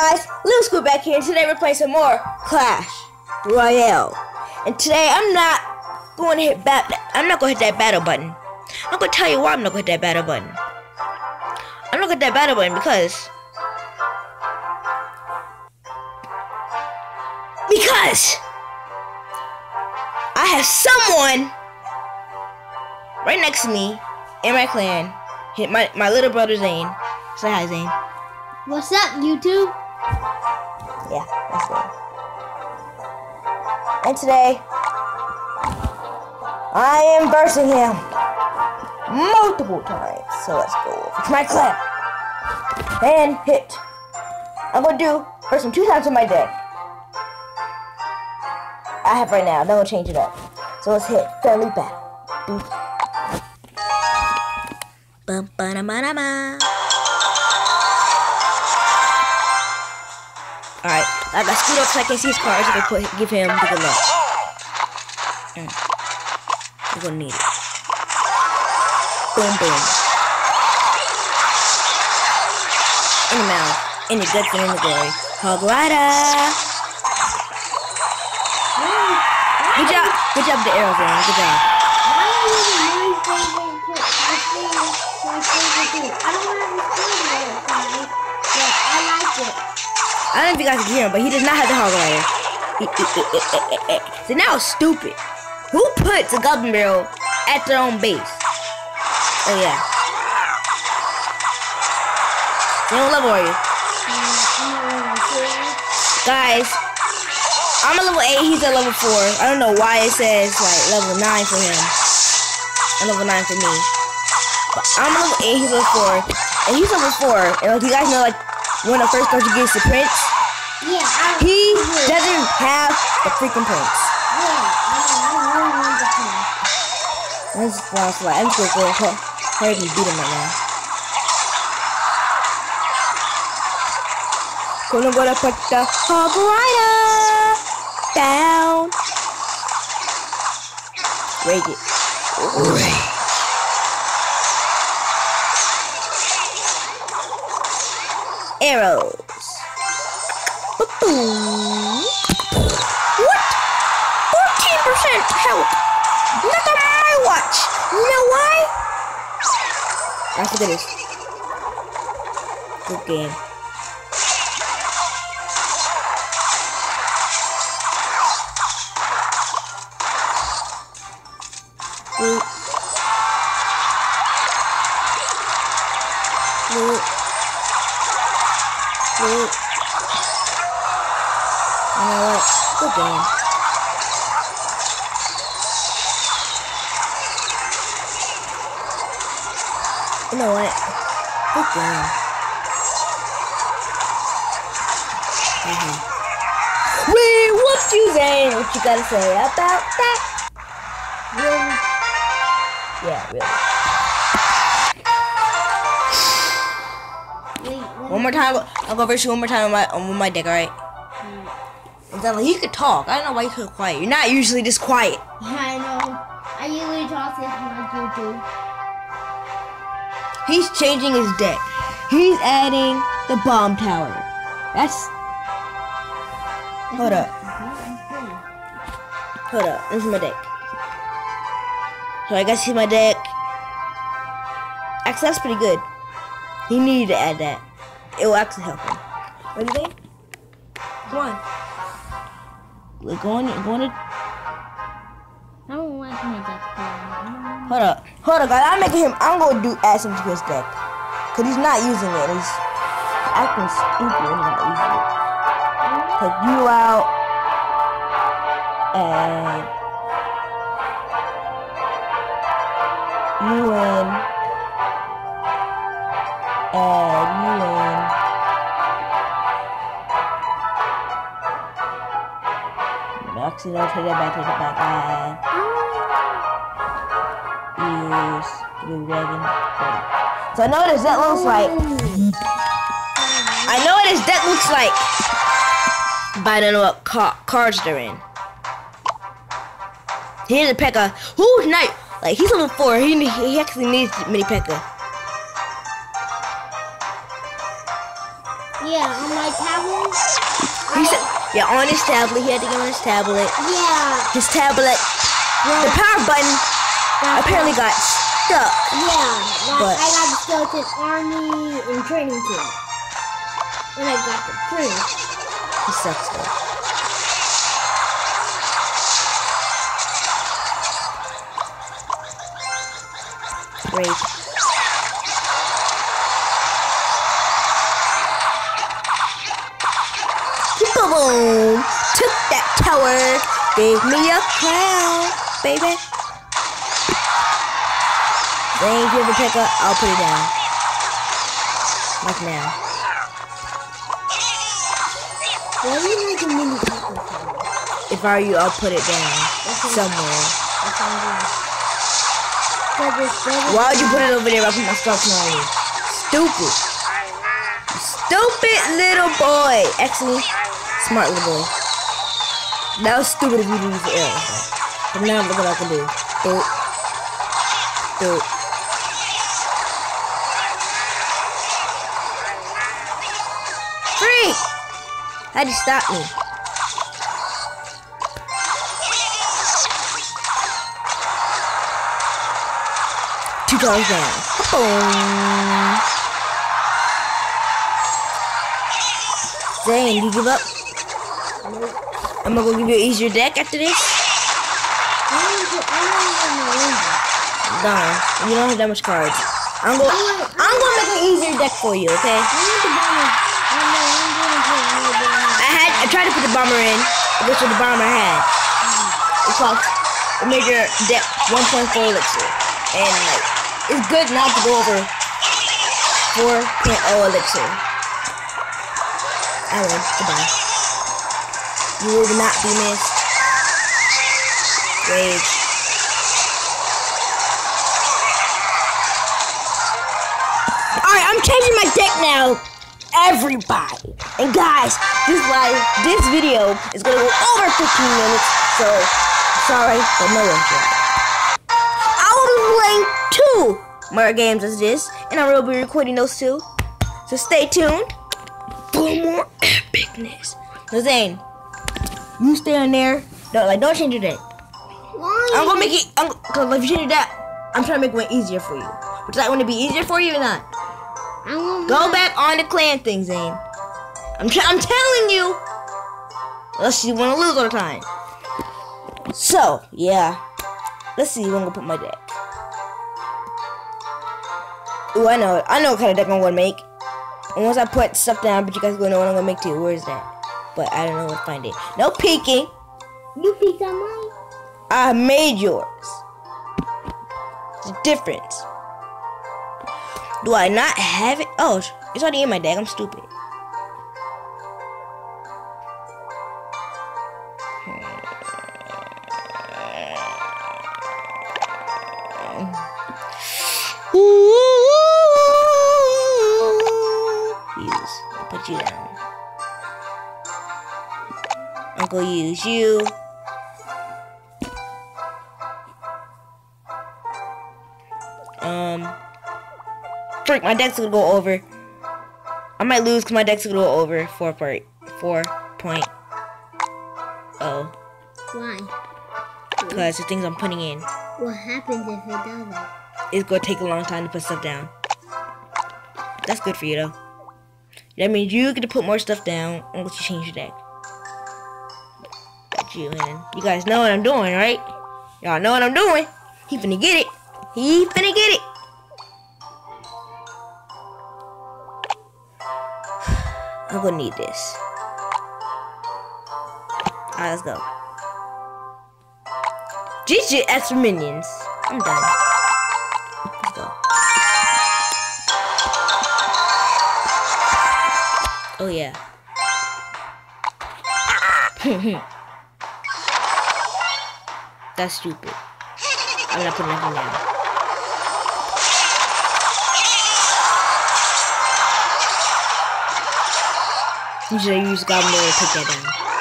guys, Lil Squid back here, and today we're playing some more Clash Royale. And today I'm not going to hit bat. I'm not going to hit that battle button. I'm going to tell you why I'm not going to hit that battle button. I'm not going to hit that battle button because because I have someone right next to me in my clan. Hit my my little brother Zhane. Say hi, Zhane. What's up, YouTube? Yeah, that's it. And today, I am versing him multiple times. So let's go. It's my clap. And hit. I'm gonna do verse him two times on my deck. I have right now. Then we'll change it up. So let's hit friendly battle. Boop. Bum, ba, da, ba, da, ba. Alright, got scoot up so I can see his cards. Can put, give him the good luck. We're gonna need it. Boom, boom. In the mouth. In the guts and in the glory. Hog rider. Good job. Good job, the arrow man. Good job. I don't know if you guys can hear him, but he does not have the hog rider. so now it's stupid. Who puts a goblin barrel at their own base? Oh yeah. You don't level are you? Guys, I'm a level 8, he's a level 4. I don't know why it says like level 9 for him. And level 9 for me. But I'm a level 8, he's level 4. And he's level 4. And like you guys know like of the first cards you get is the prince. Doesn't have the freaking pen. This is was like, I'm gonna go hurry and beat him right now. Gonna go to put the hog rider down. Rage it. Arrows. Boom. I look at this. Good game. You know what? Good game. You know what? Good game. Mhm. We whooped you, Zhane. What you gotta say about that? Really? Yeah, really. One more time. I'll go verse you one more time on my on my deck. All right. It's not like you could talk. I don't know why you so quiet. You're not usually this quiet. Yeah, I know. I usually talk to him like YouTube. He's changing his deck. He's adding the bomb tower. That's. Hold up. Hold up. This is my deck. So I guess he's my deck. Actually, that's pretty good. He needed to add that. It will actually help him. What do you think? Come on. We're going, going to. I don't want to make that call. Hold up. Hold up, guys. I'm making him. I'm going to do add something to his deck. Because he's not using it. He's acting stupid he's not using it. Take you out. And. You in. And you in. Actually, no, take that back, take it back. Add. Use blue dragon. Wait. So I know what his deck looks like. I know what his deck looks like. But I don't know what ca cards they're in. Here's a Pekka. Who's knight? like he's level four. He he actually needs mini Pekka. Yeah, Yeah, on my tablet. He said, yeah, on his tablet. He had to get on his tablet. Yeah. His tablet, the power button that's apparently got stuck. Yeah, But- I got the skeleton army and training kit. And I got the prince. He sucks though. Great. Boom! Took that tower. Gave me a crown, baby. Thank you for pick up. I'll put it down. Like now. Why do you like a mini? If I were you, I'll put it down somewhere. That sounds good. Cause it's better- Why would you put it over there? I put my stuff on you. Stupid. Stupid little boy. Actually, smart little boy. That was stupid if you to use the arrow. But now look what I can do. Dope. Dope. How'd you stop me? Two dollars down. Zane, you give up? I'm gonna give you an easier deck after this. Darn, you don't have that much cards. I'm gonna, I'm gonna make an easier deck for you, okay? Tried to put the bomber in. Which was the bomber had. It cost. It made your deck 1.4 elixir, and like, it's good not to go over 4.0 elixir. I win. Goodbye. You will not be missed. Rage. Alright, I'm changing my deck now. Everybody. And guys, this live, this video is gonna go over 15 minutes, so sorry, but no intro. I will be playing two more games as this, and I will be recording those two. So stay tuned for more epicness. So Zhane, you stay on there. Don't like don't change your deck. Why? I'm gonna make it. I'm, Cause if you change that, I'm trying to make one easier for you. Would that one to be easier for you or not? I want Go back on the clan thing, Zhane. I'm I'm telling you. Unless you want to lose all the time. So yeah, let's see. Where I'm gonna put my deck. Ooh, I know. it. I know what kind of deck I'm gonna make. And once I put stuff down, but you guys gonna know what I'm gonna make too. Where's that? But I don't know where to find it. No peeking. You picked on mine? I made yours. A difference. Do I not have it? Oh, it's already in my deck. I'm stupid. You. Um, freak, my deck's gonna go over. I might lose because my deck's gonna go over four point four point oh Why? because the things I'm putting in What happens if it doesn't? it's gonna take a long time to put stuff down. That's good for you though. That means you get to put more stuff down unless you change your deck. You in. You guys know what I'm doing, right? Y'all know what I'm doing. He finna get it. He finna get it. I'm gonna need this. Alright, let's go. GG extra minions. I'm done. Let's go. Oh yeah. That's stupid. I'm not putting nothing down. Usually I use Goblin Lord to take that down.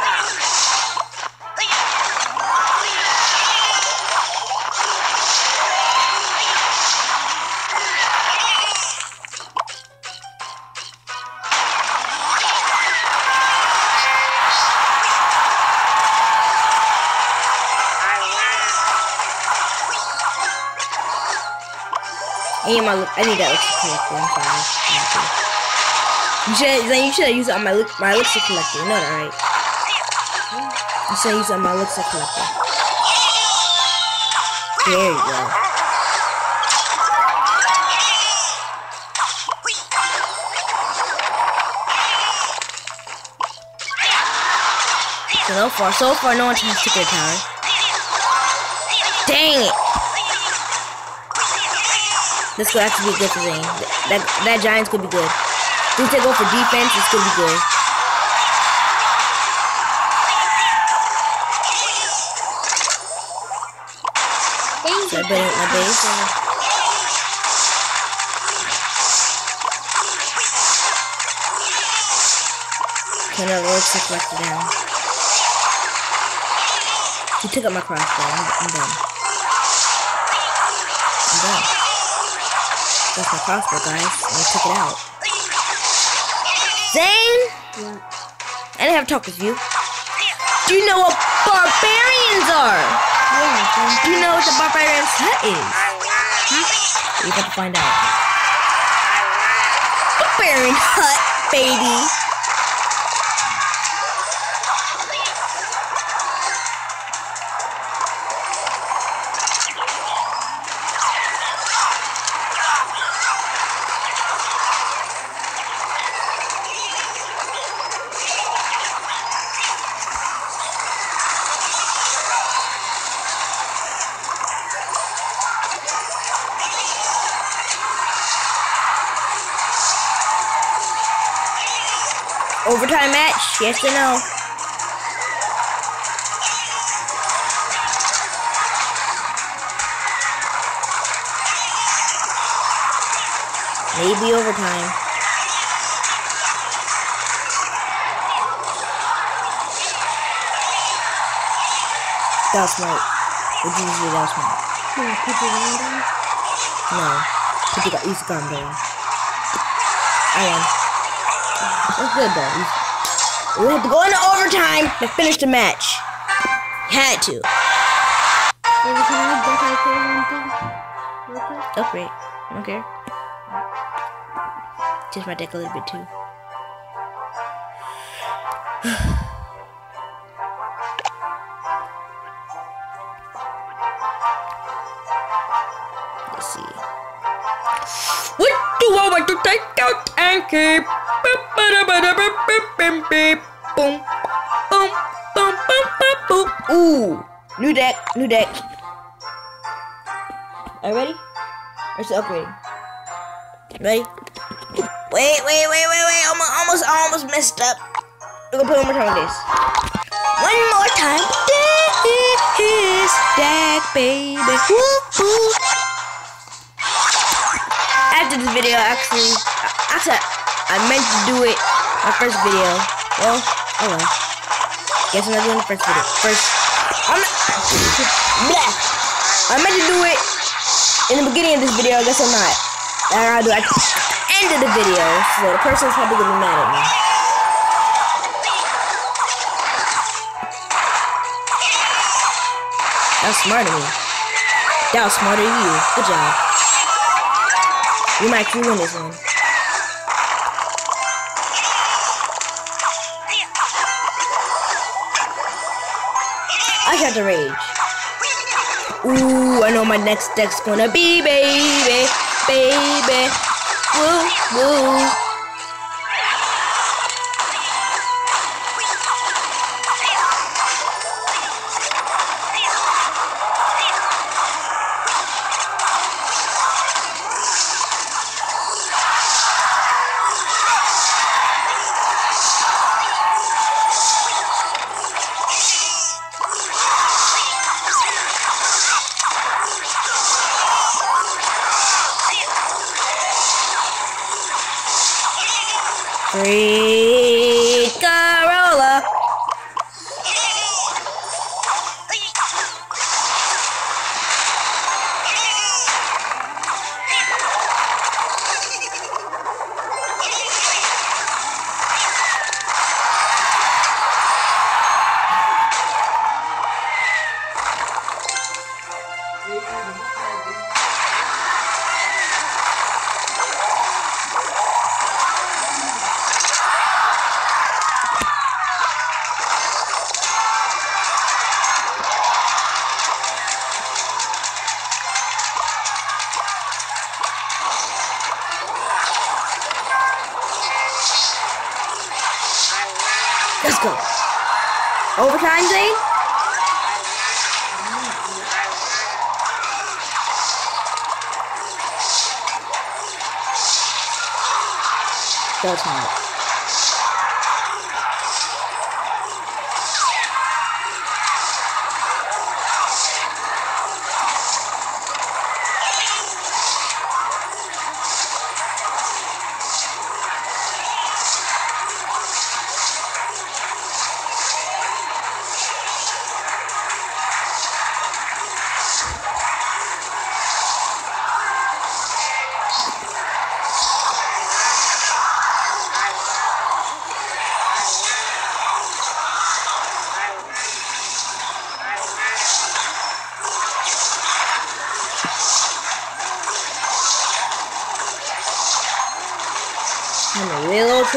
I need my I need that elixir collector. I'm sorry. You should then you should used it on my look. my elixir collector. You know that, right? You should use it on my elixir collector. There you go. So far, so far, no one has secret tower. Dang it! This could actually be good for Zhane. That that Giants could be good. If they go for defense, this could be good. So. I better my base. Turn the Lord's collector down. He took up my crossbow. I'm, I'm done. I'm done. That's my crossbow, guys. He took it out. Zhane! What? I didn't have to talk with you. Do you know what barbarians are? Yeah, Do you know what the barbarian's hut is? You're about to find out. Barbarian hut, baby. Match? Yes or no? Maybe overtime. That was smart. Would you say that was smart? you. Yeah, put it on there. No. Put the gun there. I won. That's good though. He's- We had to go into overtime to finish the match. Had to. Baby, can I decorate one thing? Real quick? Go for. I don't care. Change my deck a little bit too. Let's see. What do I want to take out and keep? Ooh, new deck, new deck. Are you ready? Or is it upgrading? Ready? Wait, wait, wait, wait, wait. Almost, almost, almost messed up. We're gonna play one more time with this. One more time. This deck, baby. Woo, woo. After this video, actually, actually, I meant to do it my first video. Well, oh well. Guess I'm not doing the first video. First, I'm not. I meant to do it in the beginning of this video. I guess I'm not. And I'll do it at the end of the video, so the person's probably gonna be mad at me. That was smart of me. That was smarter than you. Good job. You might actually win this one. I got the rage. Ooh, I know my next deck's gonna be, baby, baby. Woo, woo. Let's go. Overtime, Zhane? Go time.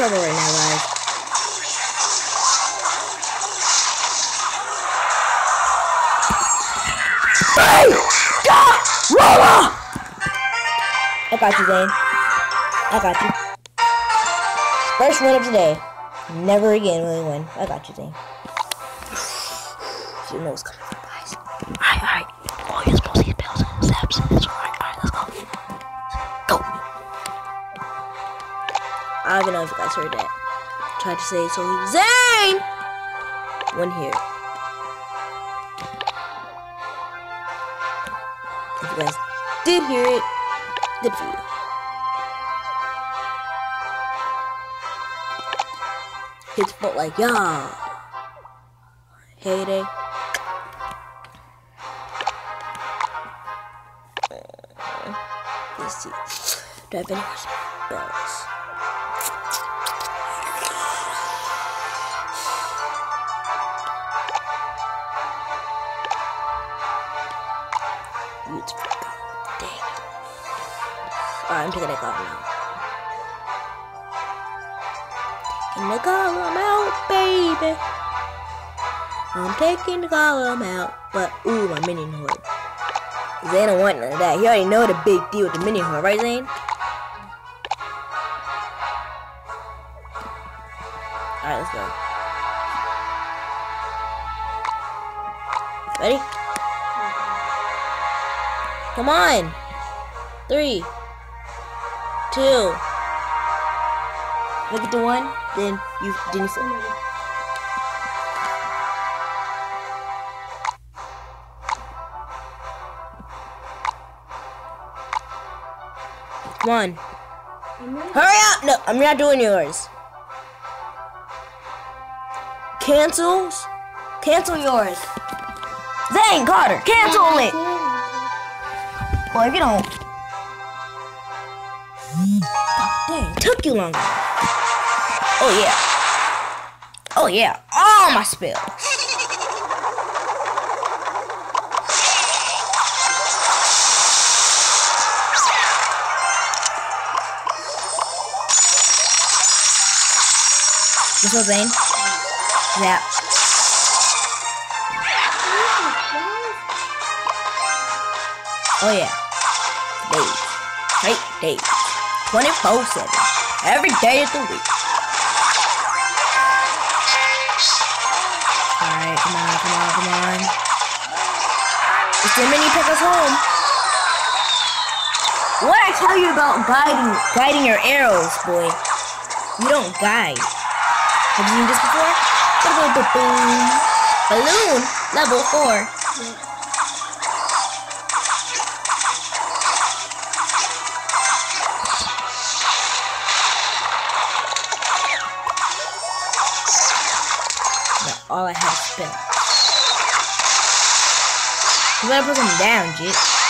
Trouble right now, guys. Hey! I got you, Zhane. I got you. First win of the day. Never again will he win. I got you, Zhane. She knows coming I don't know if you guys heard that. Tried to say so Zhane! One here. If you guys did hear it, good for you. His foot like, yeah. Heyday. Let's see. Do I have any more spells? I'm taking that golem out. Taking the golem out, baby. I'm taking the golem out. But, ooh, my minion horde. Zhane don't want none of that. He already know the big deal with the minion horde, right, Zhane? Alright, let's go. Ready? Come on. Three. Two. Look at the one. Then you then you fall. Come on. Hurry up! No, I'm not doing yours. Cancels? Cancel yours. Zhane Carter, cancel it! Well, if you you longer. Oh, yeah. Oh, yeah. All my spells. This was Zhane. Yeah. Oh yeah. Days. Straight days. 24 7. Every day of the week. Alright, come on, come on, come on. It's the mini us home. What I tell you about guiding guiding your arrows, boy? You don't guide. Have you seen this before? Balloon, level 4. All I have spin. You better put them down, Jit.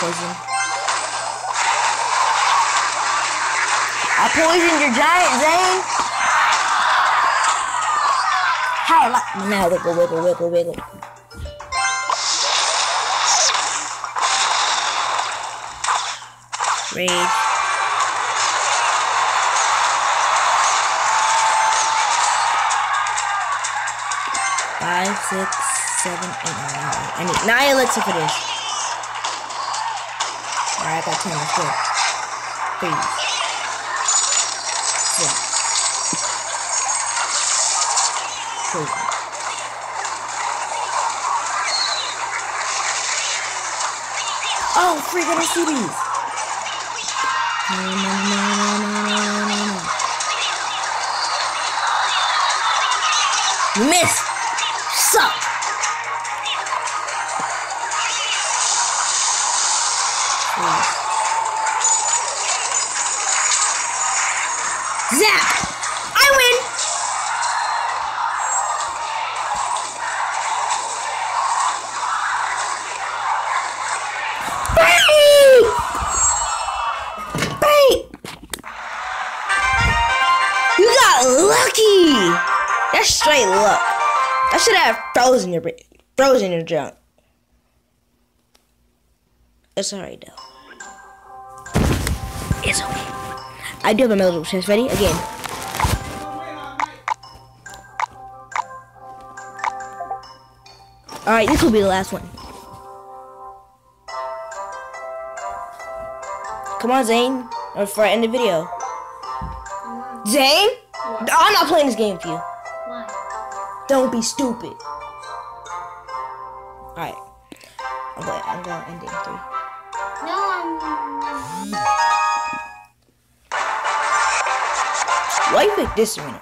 Poison. I poisoned your giant, Zhane. How like now wiggle wiggle wiggle wiggle. Rage. Five, six, seven, eight, nine, nine. I need nine elixir for this. I got ten. Let's go. Three. Six. Oh, freak, I see these. No, no, no, no, no, no, no, no. Miss! Suck! It's alright though. It's okay. I do have a middle chest ready again. Alright, this will be the last one. Come on, Zhane. Or for end the video. Zhane? I'm not playing this game with you. Why? Don't be stupid. Alright. I'm going, I'm going to end it in three. Why you pick this arena?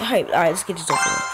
Alright, alright, let's get this over with.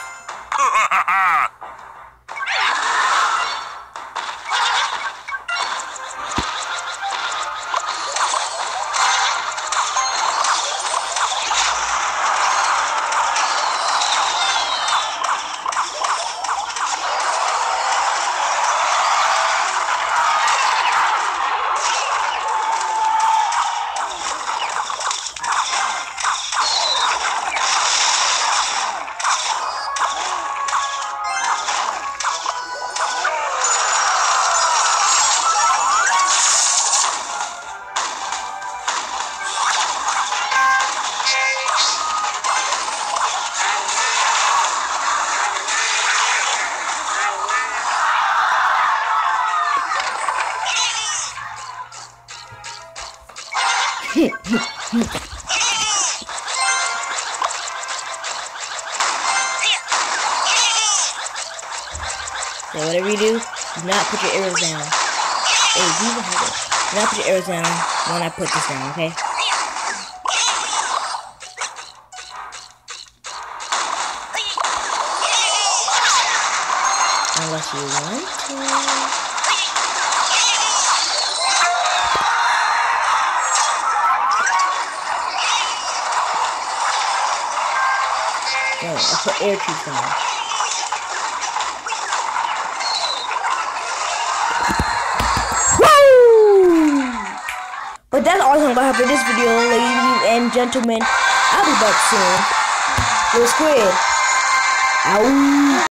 So whatever you do, do not put your arrows down. Hey, do you have it? Do not put your arrows down when I put this down, okay? Unless you want to. I put air tubes down. For this video, ladies and gentlemen. I'll be back soon. Yo, Squid. Ow.